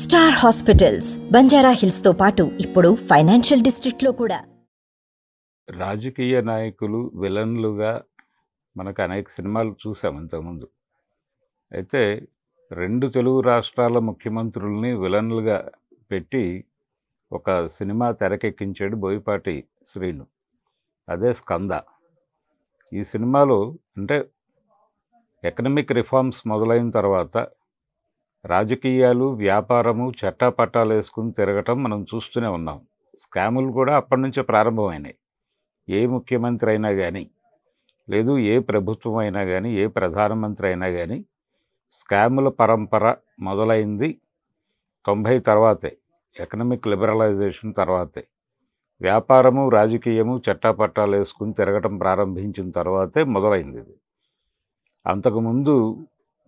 Star hospitals Banjara హిల్స్తో పాటు ఇప్పుడు financial డిస్ట్రిక్ట్లో కూడా. రాజకీయ నాయకులు విలన్లుగా మనకు అనేక సినిమాలు చూసాం ఇంతకుముందు. అయితే రెండు తెలుగు రాష్ట్రాల ముఖ్యమంత్రుల్ని విలన్లుగా పెట్టి ఒక సినిమా తెరకెక్కించాడు బోయపాటి శ్రీను. అదే స్కంద. ఈ సినిమాలో అంటే ఎకనమిక్ రిఫార్మ్స్ మొదలైన తర్వాత రాజకీయాలు వ్యాపారము చట్టాపట్టాలు వేసుకుని తిరగటం మనం చూస్తూనే ఉన్నాం. స్కాములు కూడా అప్పటి నుంచే ప్రారంభమైనాయి. ఏ ముఖ్యమంత్రి అయినా కానీ లేదు ఏ ప్రభుత్వం అయినా కానీ ఏ ప్రధానమంత్రి అయినా కానీ స్కాముల పరంపర మొదలైంది తొంభై తర్వాతే ఎకనమిక్ లిబరలైజేషన్ తర్వాతే. వ్యాపారము రాజకీయము చట్టాపట్టాలు వేసుకుని తిరగటం ప్రారంభించిన తర్వాతే మొదలైంది ఇది. అంతకుముందు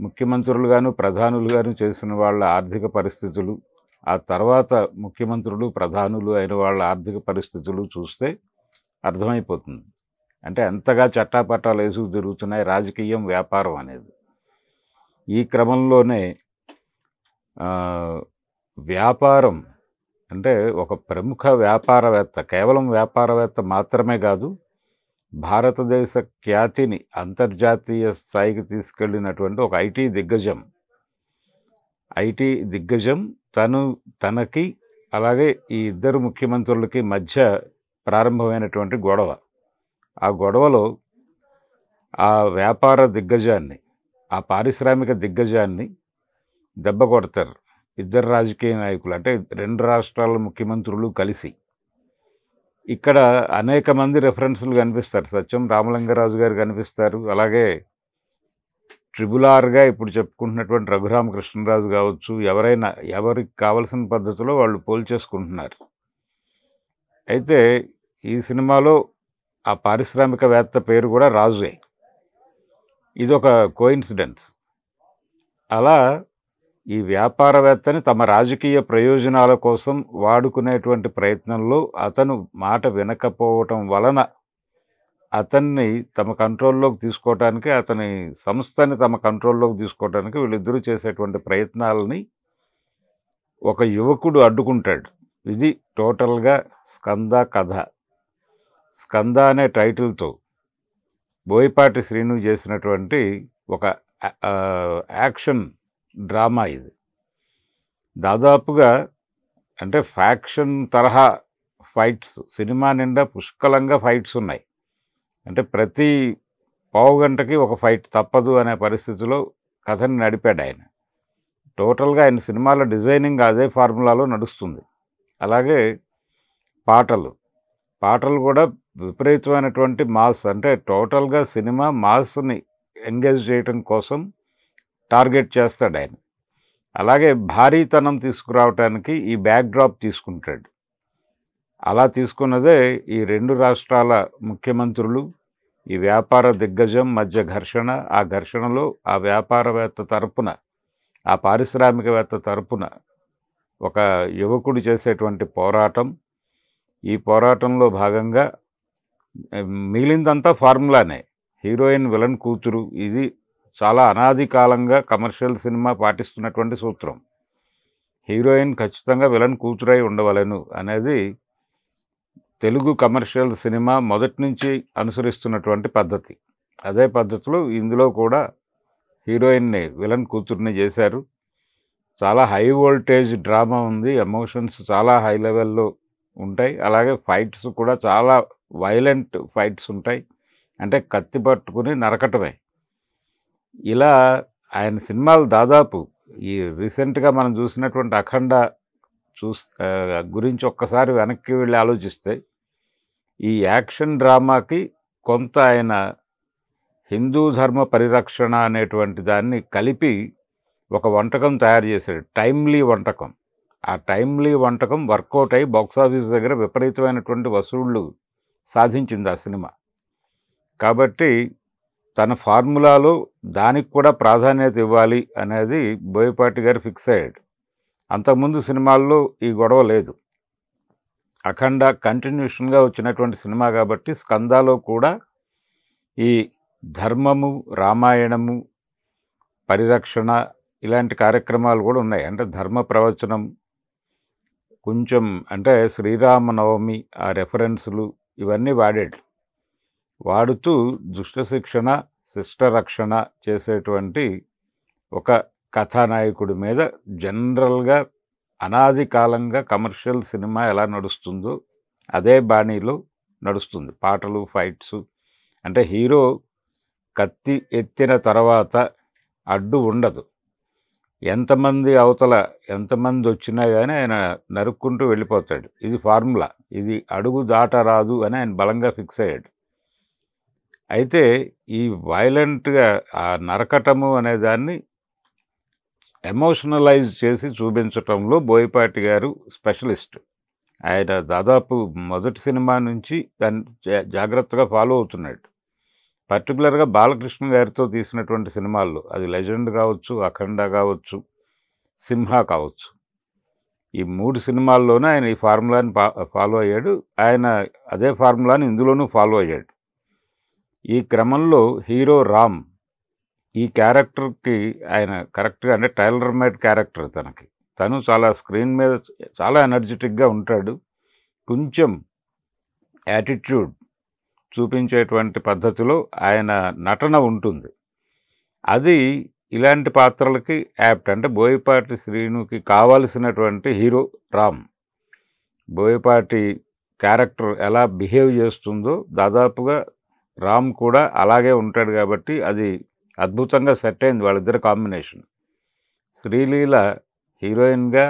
ముఖ్యమంత్రులు కాను ప్రధానులుగాను చేసిన వాళ్ళ ఆర్థిక పరిస్థితులు ఆ తర్వాత ముఖ్యమంత్రులు ప్రధానులు అయిన వాళ్ళ ఆర్థిక పరిస్థితులు చూస్తే అర్థమైపోతుంది. అంటే ఎంతగా చట్టాపట్టాలు వేసుకు తిరుగుతున్నాయి రాజకీయం వ్యాపారం అనేది. ఈ క్రమంలోనే వ్యాపారం అంటే ఒక ప్రముఖ వ్యాపారవేత్త కేవలం వ్యాపారవేత్త మాత్రమే కాదు భారతదేశ ఖ్యాతిని అంతర్జాతీయ స్థాయికి తీసుకెళ్ళినటువంటి ఒక ఐటీ దిగ్గజం. ఐటీ దిగ్గజం తను తనకి అలాగే ఈ ఇద్దరు ముఖ్యమంత్రులకి మధ్య ప్రారంభమైనటువంటి గొడవ. ఆ గొడవలో ఆ వ్యాపార దిగ్గజాన్ని ఆ పారిశ్రామిక దిగ్గజాన్ని దెబ్బ కొడతారు. ఇద్దరు రాజకీయ నాయకులు అంటే రెండు రాష్ట్రాల ముఖ్యమంత్రులు కలిసి. ఇక్కడ అనేక మంది రెఫరెన్సులు కనిపిస్తారు. సత్యం రామలింగరాజు గారు కనిపిస్తారు. అలాగే ట్రిబుల్ ఆర్గా ఇప్పుడు చెప్పుకుంటున్నటువంటి రఘురామకృష్ణరాజు కావచ్చు ఎవరైనా ఎవరికి కావలసిన పద్ధతిలో వాళ్ళు పోల్ చేసుకుంటున్నారు. అయితే ఈ సినిమాలో ఆ పారిశ్రామికవేత్త పేరు కూడా రాజే. ఇది ఒక కోయిన్సిడెన్స్ అలా ఈ వ్యాపారవేత్తని తమ రాజకీయ ప్రయోజనాల కోసం వాడుకునేటువంటి ప్రయత్నంలో అతను మాట వినకపోవటం వలన అతన్ని తమ కంట్రోల్లోకి తీసుకోవటానికి అతని సంస్థని తమ కంట్రోల్లోకి తీసుకోవటానికి వీళ్ళిద్దరూ చేసేటువంటి ప్రయత్నాలని ఒక యువకుడు అడ్డుకుంటాడు. ఇది టోటల్గా స్కంద కథ. స్కంద అనే టైటిల్తో బోయపాటి శ్రీను చేసినటువంటి ఒక యాక్షన్ డ్రామా ఇది. దాదాపుగా అంటే ఫ్యాక్షన్ తరహా ఫైట్స్ సినిమా నిండా పుష్కలంగా ఫైట్స్ ఉన్నాయి. అంటే ప్రతి పావు గంటకి ఒక ఫైట్ తప్పదు అనే పరిస్థితిలో కథని నడిపాడు ఆయన. టోటల్గా ఆయన సినిమాల డిజైనింగ్ అదే ఫార్ములాలో నడుస్తుంది. అలాగే పాటలు. పాటలు కూడా విపరీతమైనటువంటి మాస్ అంటే టోటల్గా సినిమా మాస్ని ఎంగేజ్ చేయటం కోసం టార్గెట్ చేస్తాడు ఆయన. అలాగే భారీతనం తీసుకురావటానికి ఈ బ్యాక్డ్రాప్ తీసుకుంటాడు. అలా తీసుకున్నదే ఈ రెండు రాష్ట్రాల ముఖ్యమంత్రులు ఈ వ్యాపార దిగ్గజం మధ్య ఘర్షణ ఆ ఘర్షణలో ఆ వ్యాపారవేత్త తరపున ఆ పారిశ్రామికవేత్త తరపున ఒక యువకుడు చేసేటువంటి పోరాటం. ఈ పోరాటంలో భాగంగా మిగిలిందంతా ఫార్ములానే. హీరోయిన్ విలన్ కూతురు ఇది చాలా అనాది కాలంగా కమర్షియల్ సినిమా పాటిస్తున్నటువంటి సూత్రం. హీరోయిన్ ఖచ్చితంగా విలన్ కూతురై ఉండవలెను అనేది తెలుగు కమర్షియల్ సినిమా మొదటి నుంచి అనుసరిస్తున్నటువంటి పద్ధతి. అదే పద్ధతిలో ఇందులో కూడా హీరోయిన్ని విలన్ కూతుర్ని చేశారు. చాలా హై వోల్టేజ్ డ్రామా ఉంది. ఎమోషన్స్ చాలా హై లెవెల్లో ఉంటాయి. అలాగే ఫైట్స్ కూడా చాలా వైలెంట్ ఫైట్స్ ఉంటాయి. అంటే కత్తి పట్టుకుని నరకటమే. ఇలా ఆయన సినిమాలు దాదాపు ఈ రీసెంట్గా మనం చూసినటువంటి అఖండ చూస్ గురించి ఒక్కసారి వెనక్కి వెళ్ళి ఆలోచిస్తే ఈ యాక్షన్ డ్రామాకి కొంత ఆయన హిందూ ధర్మ పరిరక్షణ అనేటువంటి దాన్ని కలిపి ఒక వంటకం తయారు చేశాడు. టైమ్లీ వంటకం. ఆ టైమ్లీ వంటకం వర్కౌట్ అయి బాక్సాఫీస్ దగ్గర విపరీతమైనటువంటి వసూళ్ళు సాధించింది ఆ సినిమా. కాబట్టి తన ఫార్ములాలో దానికి కూడా ప్రాధాన్యత ఇవ్వాలి అనేది బోయపాటి గారు ఫిక్స్ అయ్యాడు. అంతకుముందు సినిమాల్లో ఈ గొడవ లేదు. అఖండ కంటిన్యూషన్గా వచ్చినటువంటి సినిమా కాబట్టి స్కందాలో కూడా ఈ ధర్మము రామాయణము పరిరక్షణ ఇలాంటి కార్యక్రమాలు కూడా ఉన్నాయి. అంటే ధర్మ ప్రవచనం కొంచెం అంటే శ్రీరామనవమి ఆ రెఫరెన్సులు ఇవన్నీ వాడాడు. వాడుతూ దుష్ట శిక్షణ శిష్ట రక్షణ చేసేటువంటి ఒక కథానాయకుడి మీద జనరల్గా అనాది కాలంగా కమర్షియల్ సినిమా ఎలా నడుస్తుందో అదే బాణీలో నడుస్తుంది. పాటలు ఫైట్స్ అంటే హీరో కత్తి ఎత్తిన తర్వాత అడ్డు ఉండదు. ఎంతమంది అవతల ఎంతమంది వచ్చినా కానీ ఆయన నరుక్కుంటూ వెళ్ళిపోతాడు. ఇది ఫార్ములా. ఇది అడుగు దాటరాదు అని ఆయన బలంగా ఫిక్స్ అయ్యాడు. అయితే ఈ వైలెంట్గా ఆ నరకటము అనే దాన్ని ఎమోషనలైజ్ చేసి చూపించటంలో బోయపాటి గారు స్పెషలిస్ట్. ఆయన దాదాపు మొదటి సినిమా నుంచి దాన్ని జా- జాగ్రత్తగా ఫాలో అవుతున్నాడు. పర్టికులర్గా బాలకృష్ణ గారితో తీసినటువంటి సినిమాల్లో అది లెజెండ్ కావచ్చు అఖండ కావచ్చు సింహ కావచ్చు. ఈ మూడు సినిమాల్లోనూ ఆయన ఈ ఫార్ములాని ఫాలో అయ్యాడు. ఆయన అదే ఫార్ములాని ఇందులోనూ ఫాలో అయ్యాడు. ఈ క్రమంలో హీరో రామ్ ఈ క్యారెక్టర్కి ఆయన కరెక్ట్గా అంటే టైలర్ మేడ్ క్యారెక్టర్ తనకి. తను చాలా స్క్రీన్ మీద చాలా ఎనర్జెటిక్గా ఉంటాడు. కొంచెం యాటిట్యూడ్ చూపించేటువంటి పద్ధతిలో ఆయన నటన ఉంటుంది. అది ఇలాంటి పాత్రలకి యాప్ట్ అంటే బోయపాటి శ్రీనుకి కావాల్సినటువంటి హీరో రామ్. బోయపాటి క్యారెక్టర్ ఎలా బిహేవ్ చేస్తుందో దాదాపుగా రామ్ కూడా అలాగే ఉంటాడు కాబట్టి అది అద్భుతంగా సెట్ అయింది వాళ్ళిద్దరి కాంబినేషన్. శ్రీలీల హీరోయిన్గా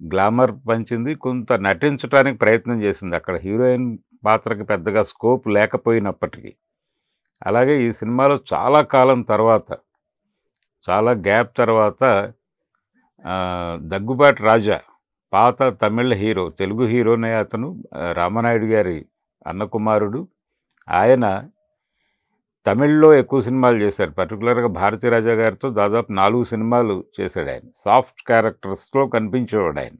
గ్లామర్ పంచింది కొంత నటించడానికి ప్రయత్నం చేసింది. అక్కడ హీరోయిన్ పాత్రకి పెద్దగా స్కోప్ లేకపోయినప్పటికీ. అలాగే ఈ సినిమాలో చాలా కాలం తర్వాత చాలా గ్యాప్ తర్వాత దగ్గుబాటి రాజా పాత తమిళ హీరో తెలుగు హీరోనే అతను రామనాయుడు గారి అన్నకుమారుడు ఆయన తమిళ్ళో ఎక్కువ సినిమాలు చేశాడు పర్టికులర్గా భారతీ రాజా గారితో దాదాపు నాలుగు సినిమాలు చేశాడు ఆయన. సాఫ్ట్ క్యారెక్టర్స్లో కనిపించేవాడు ఆయన.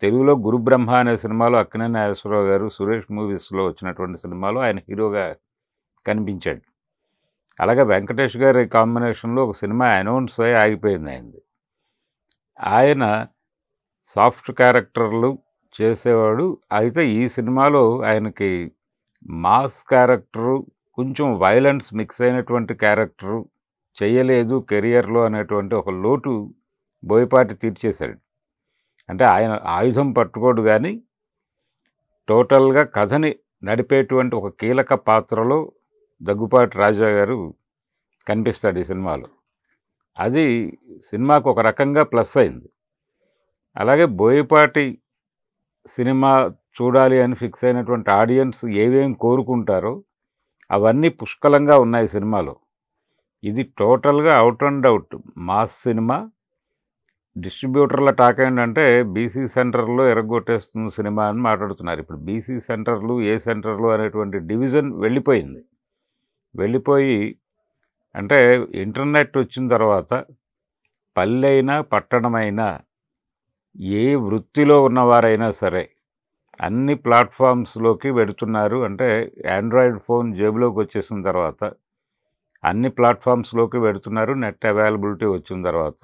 తెలుగులో గురుబ్రహ్మ అనే సినిమాలో అక్కినే నాగేశ్వరరావు గారు సురేష్ మూవీస్లో వచ్చినటువంటి సినిమాలో ఆయన హీరోగా కనిపించాడు. అలాగే వెంకటేష్ గారి కాంబినేషన్లో ఒక సినిమా అనౌన్స్ అయ్యి ఆగిపోయింది ఆయనది. ఆయన సాఫ్ట్ క్యారెక్టర్లు చేసేవాడు. అయితే ఈ సినిమాలో ఆయనకి మాస్ క్యారెక్టరు కొంచెం వైలెన్స్ మిక్స్ అయినటువంటి క్యారెక్టరు చేయలేదు కెరియర్లో అనేటువంటి ఒక లోటు బోయపాటి తీర్చేశాడు. అంటే ఆయన ఆయుధం పట్టుకోడు కానీ టోటల్గా కథని నడిపేటువంటి ఒక కీలక పాత్రలో దగ్గుపాటి రాజా గారు కనిపిస్తాడు ఈ సినిమాలో. అది సినిమాకు ఒక రకంగా ప్లస్ అయింది. అలాగే బోయపాటి సినిమా చూడాలి అని ఫిక్స్ అయినటువంటి ఆడియన్స్ ఏవేం కోరుకుంటారో అవన్నీ పుష్కలంగా ఉన్నాయి సినిమాలో. ఇది టోటల్గా అవుట్ అండ్ అవుట్ మాస్ సినిమా. డిస్ట్రిబ్యూటర్ల టాక్ ఏంటంటే బీసీ సెంటర్లో ఎరగొట్టేస్తుంది సినిమా అని మాట్లాడుతున్నారు. ఇప్పుడు బీసీ సెంటర్లు ఏ సెంటర్లు అనేటువంటి డివిజన్ వెళ్ళిపోయింది. వెళ్ళిపోయి అంటే ఇంటర్నెట్ వచ్చిన తర్వాత పల్లెైనా పట్టణమైనా ఏ వృత్తిలో ఉన్నవారైనా సరే అన్ని ప్లాట్ఫామ్స్లోకి పెడుతున్నారు అంటే ఆండ్రాయిడ్ ఫోన్ జేబులోకి వచ్చేసిన తర్వాత అన్ని ప్లాట్ఫామ్స్లోకి పెడుతున్నారు నెట్ అవైలబిలిటీ వచ్చిన తర్వాత.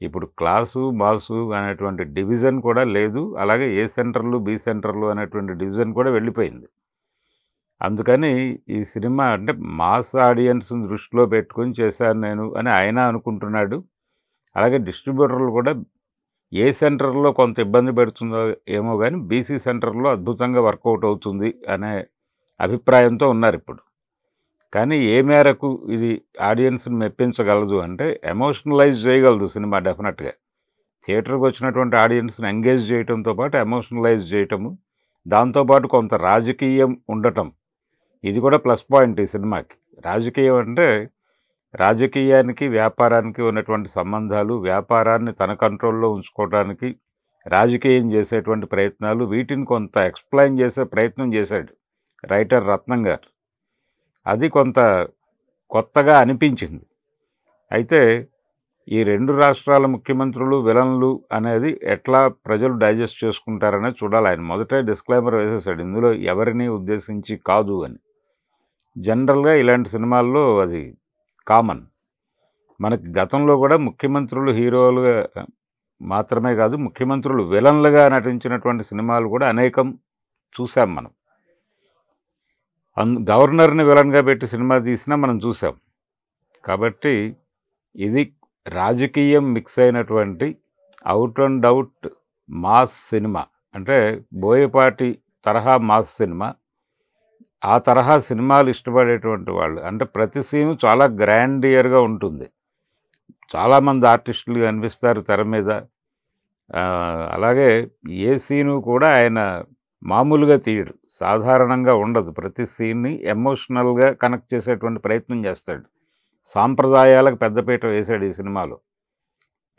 ఇప్పుడు క్లాసు మాల్సు అనేటువంటి డివిజన్ కూడా లేదు. అలాగే ఏ సెంటర్లు బి సెంటర్లు అనేటువంటి డివిజన్ కూడా వెళ్ళిపోయింది. అందుకని ఈ సినిమా అంటే మాస్ ఆడియన్స్ని దృష్టిలో పెట్టుకొని చేశాను నేను అని ఆయన అనుకుంటున్నాడు. అలాగే డిస్ట్రిబ్యూటర్లు కూడా ఏ సెంటర్లో కొంత ఇబ్బంది పెడుతుందో ఏమో కానీ బీసీ సెంటర్లో అద్భుతంగా వర్కౌట్ అవుతుంది అనే అభిప్రాయంతో ఉన్నారు ఇప్పుడు. కానీ ఏ మేరకు ఇది ఆడియన్స్ని మెప్పించగలదు అంటే ఎమోషనలైజ్ చేయగలదు సినిమా డెఫినెట్గా. థియేటర్కి వచ్చినటువంటి ఆడియన్స్ని ఎంగేజ్ చేయడంతో పాటు ఎమోషనలైజ్ చేయటము దాంతోపాటు కొంత రాజకీయం ఉండటం ఇది కూడా ప్లస్ పాయింట్ ఈ సినిమాకి. రాజకీయం అంటే రాజకీయానికి వ్యాపారానికి ఉన్నటువంటి సంబంధాలు వ్యాపారాన్ని తన కంట్రోల్లో ఉంచుకోవడానికి రాజకీయం చేసేటువంటి ప్రయత్నాలు వీటిని కొంత ఎక్స్ప్లెయిన్ చేసే ప్రయత్నం చేశాడు రైటర్ రత్నం గారు. అది కొంత కొత్తగా అనిపించింది. అయితే ఈ రెండు రాష్ట్రాల ముఖ్యమంత్రులు విలన్లు అనేది ఎట్లా ప్రజలు డైజెస్ట్ చేసుకుంటారనేది చూడాలి. ఆయన మొదటే డిస్క్లైమర్ వేసేసాడు ఇందులో ఎవరిని ఉద్దేశించి కాదు అని. జనరల్గా ఇలాంటి సినిమాల్లో అది కామన్. మనకి గతంలో కూడా ముఖ్యమంత్రులు హీరోలుగా మాత్రమే కాదు ముఖ్యమంత్రులు విలన్లుగా నటించినటువంటి సినిమాలు కూడా అనేకం చూసాం మనం. అన్ గవర్నర్ని విలన్గా పెట్టి సినిమా తీసినా మనం చూసాం. కాబట్టి ఇది రాజకీయం మిక్స్ అయినటువంటి అవుట్ అండ్ అవుట్ మాస్ సినిమా. అంటే బోయపాటి తరహా మాస్ సినిమా. ఆ తరహా సినిమాలు ఇష్టపడేటువంటి వాళ్ళు అంటే ప్రతి సీను చాలా గ్రాండియర్గా ఉంటుంది. చాలామంది ఆర్టిస్టులు కనిపిస్తారు తెర మీద. అలాగే ఏ సీను కూడా ఆయన మామూలుగా తీయడు సాధారణంగా ఉండదు. ప్రతి సీన్ని ఎమోషనల్గా కనెక్ట్ చేసేటువంటి ప్రయత్నం చేస్తాడు. సాంప్రదాయాలకు పెద్దపీట వేశాడు ఈ సినిమాలో.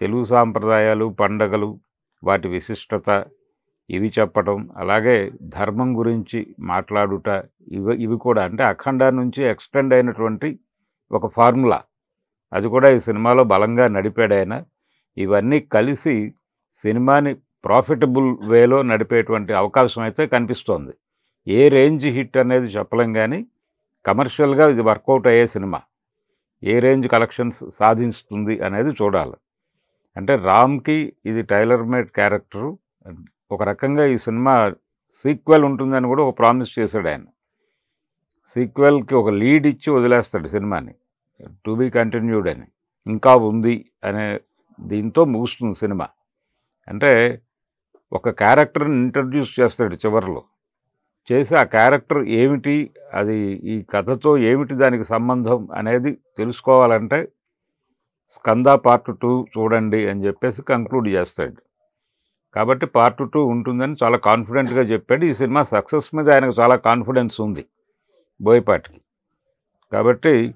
తెలుగు సాంప్రదాయాలు పండగలు వాటి విశిష్టత ఇవి చెప్పటం అలాగే ధర్మం గురించి మాట్లాడుట ఇవి ఇవి కూడా అంటే అఖండ నుంచి ఎక్స్టెండ్ అయినటువంటి ఒక ఫార్ములా. అది కూడా ఈ సినిమాలో బలంగా నడిపాడు ఆయన. ఇవన్నీ కలిసి సినిమాని ప్రాఫిటబుల్ వేలో నడిపేటువంటి అవకాశం అయితే కనిపిస్తోంది. ఏ రేంజ్ హిట్ అనేది చెప్పలేం కానీ కమర్షియల్గా ఇది వర్కౌట్ అయ్యే సినిమా. ఏ రేంజ్ కలెక్షన్స్ సాధిస్తుంది అనేది చూడాలి. అంటే రామ్కి ఇది టైలర్ మేడ్ క్యారెక్టరు ఒక రకంగా ఈ సినిమా సీక్వెల్ ఉంటుందని కూడా ఒక ప్రామిస్ చేశాడు ఆయన. సీక్వెల్కి ఒక లీడ్ ఇచ్చి వదిలేస్తాడు సినిమాని. టు బీ కంటిన్యూడ్ అని. ఇంకా ఉంది అనే దీంతో ముగుస్తుంది సినిమా. అంటే ఒక క్యారెక్టర్ని ఇంట్రడ్యూస్ చేస్తాడు చివరిలో. చేసి ఆ క్యారెక్టర్ ఏమిటి అది ఈ కథతో ఏమిటి దానికి సంబంధం అనేది తెలుసుకోవాలంటే స్కంద పార్ట్ టూ చూడండి అని చెప్పేసి కంక్లూడ్ చేస్తాడు. కాబట్టి పార్ట్ టూ ఉంటుందని చాలా కాన్ఫిడెంట్గా చెప్పాడు. ఈ సినిమా సక్సెస్ మీద ఆయనకు చాలా కాన్ఫిడెన్స్ ఉంది బోయపాటికి. కాబట్టి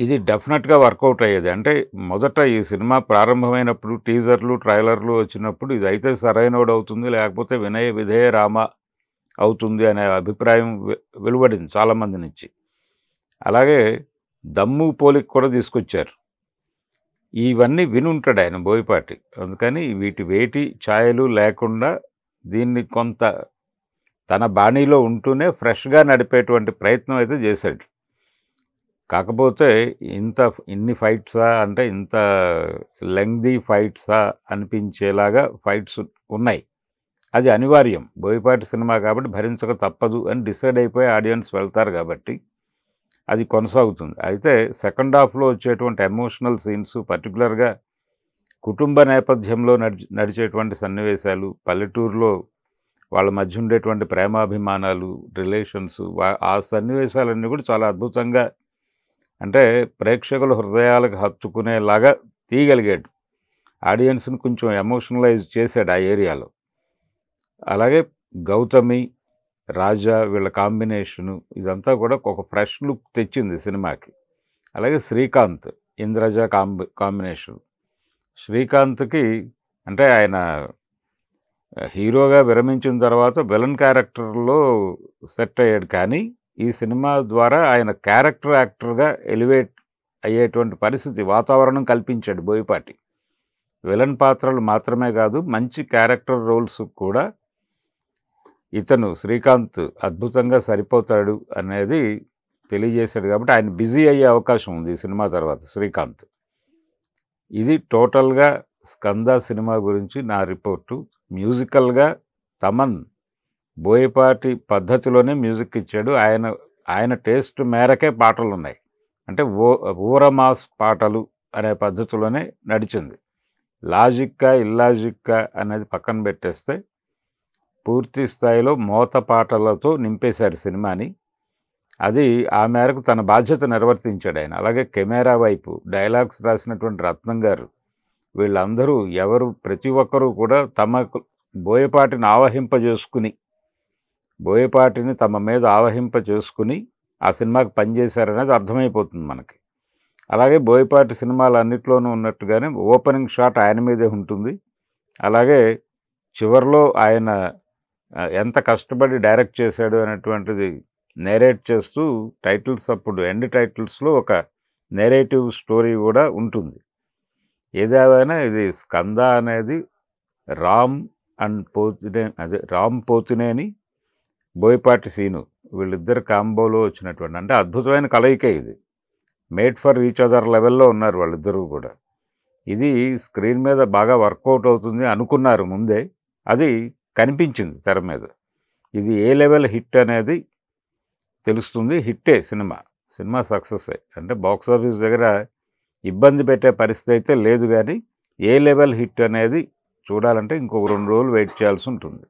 ఇది డెఫినెట్గా వర్కౌట్ అయ్యేది. అంటే మొదట ఈ సినిమా ప్రారంభమైనప్పుడు టీజర్లు ట్రైలర్లు వచ్చినప్పుడు ఇది అయితే సరైనోడు అవుతుంది లేకపోతే వినయ విధేయ రామ అవుతుంది అనే అభిప్రాయం వె- వెలువడింది చాలామంది నుంచి. అలాగే దమ్ము పోలికి కూడా తీసుకొచ్చారు. ఇవన్నీ వినుంటాడు ఆయన బోయపాటి. అందుకని వీటి వేటి ఛాయలు లేకుండా దీన్ని కొంత తన బాణీలో ఉంటూనే ఫ్రెష్గా నడిపేటువంటి ప్రయత్నం అయితే చేశాడు. కాకపోతే ఇంత ఇన్ని ఫైట్సా అంటే ఇంత లెంగ్దీ ఫైట్సా అనిపించేలాగా ఫైట్స్ ఉన్నాయి. అది అనివార్యం. బోయపాటి సినిమా కాబట్టి భరించక తప్పదు అని డిసైడ్ అయిపోయి ఆడియన్స్ వెళ్తారు కాబట్టి. అది కొనసాగుతుంది. అయితే సెకండ్ హాఫ్లో వచ్చేటువంటి ఎమోషనల్ సీన్స్ పర్టికులర్గా కుటుంబ నేపథ్యంలో నడిచి నడిచేటువంటి సన్నివేశాలు పల్లెటూరులో వాళ్ళ మధ్య ఉండేటువంటి ప్రేమాభిమానాలు రిలేషన్స్ ఆ సన్నివేశాలన్నీ కూడా చాలా అద్భుతంగా అంటే ప్రేక్షకుల హృదయాలకు హత్తుకునేలాగా తీయగలిగాడు. ఆడియన్స్ని కొంచెం ఎమోషనలైజ్ చేశాడు ఆ ఏరియాలో. అలాగే గౌతమి రాజా వీళ్ళ కాంబినేషను ఇదంతా కూడా ఒక ఫ్రెష్ లుక్ తెచ్చింది సినిమాకి. అలాగే శ్రీకాంత్ ఇంద్రజ కాంబి కాంబినేషన్. శ్రీకాంత్కి అంటే ఆయన హీరోగా విరమించిన తర్వాత విలన్ క్యారెక్టర్లో సెట్ అయ్యాడు కానీ ఈ సినిమా ద్వారా ఆయన క్యారెక్టర్ యాక్టర్గా ఎలివేట్ అయ్యేటువంటి పరిస్థితి వాతావరణం కల్పించాడు బోయపాటి. విలన్ పాత్రలు మాత్రమే కాదు మంచి క్యారెక్టర్ రోల్స్ కూడా ఇతను శ్రీకాంత్ అద్భుతంగా సరిపోతాడు అనేది తెలియజేశాడు కాబట్టి ఆయన బిజీ అయ్యే అవకాశం ఉంది ఈ సినిమా తర్వాత శ్రీకాంత్. ఇది టోటల్గా స్కంద సినిమా గురించి నా రిపోర్టు. మ్యూజికల్గా తమన్ బోయపాటి పద్ధతిలోనే మ్యూజిక్ ఇచ్చాడు. ఆయన ఆయన టేస్ట్ మేరకే పాటలు ఉన్నాయి అంటే ఓ ఊరమాస్ పాటలు అనే పద్ధతిలోనే నడిచింది. లాజిక్కా ఇల్లాజిక్కా అనేది పక్కన పెట్టేస్తే పూర్తి స్థాయిలో మోత పాటలతో నింపేశాడు సినిమాని. అది ఆ మేరకు తన బాధ్యత నిర్వర్తించాడు ఆయన. అలాగే కెమెరా వైపు డైలాగ్స్ రాసినటువంటి రత్నం గారు వీళ్ళందరూ ఎవరు ప్రతి ఒక్కరూ కూడా తమకు బోయపాటిని ఆవహింపజేసుకుని బోయపాటిని తమ మీద ఆవహింప చేసుకుని ఆ సినిమాకి పనిచేశారనేది అర్థమైపోతుంది మనకి. అలాగే బోయపాటి సినిమాలు అన్నిట్లోనూ ఉన్నట్టుగానే ఓపెనింగ్ షాట్ ఆయన మీదే ఉంటుంది. అలాగే చివరిలో ఆయన ఎంత కష్టపడి డైరెక్ట్ చేశాడు అనేటువంటిది నేరేట్ చేస్తూ టైటిల్స్ అప్పుడు ఎండ్ టైటిల్స్లో ఒక నేరేటివ్ స్టోరీ కూడా ఉంటుంది. ఏదేమైనా ఇది స్కంద అనేది రామ్ అండ్ పోతినే అదే రామ్ పోతినేని బోయపాటి సీను వీళ్ళిద్దరు కాంబోలో వచ్చినటువంటి అంటే అద్భుతమైన కలయిక ఇది. మేడ్ ఫర్ ఈచ్ అదర్ లెవెల్లో ఉన్నారు వాళ్ళిద్దరూ కూడా. ఇది స్క్రీన్ మీద బాగా వర్కౌట్ అవుతుంది అనుకున్నారు ముందే. అది కనిపించింది తెర మీద. ఇది ఏ లెవెల్ హిట్ అనేది తెలుస్తుంది. హిట్టే సినిమా. సినిమా సక్సెస్ అంటే బాక్స్ ఆఫీస్ దగ్గర ఇబ్బంది పెట్టే పరిస్థితి అయితే లేదు కానీ ఏ లెవెల్ హిట్ అనేది చూడాలంటే ఇంకొక రెండు రోజులు వెయిట్ చేయాల్సి ఉంటుంది.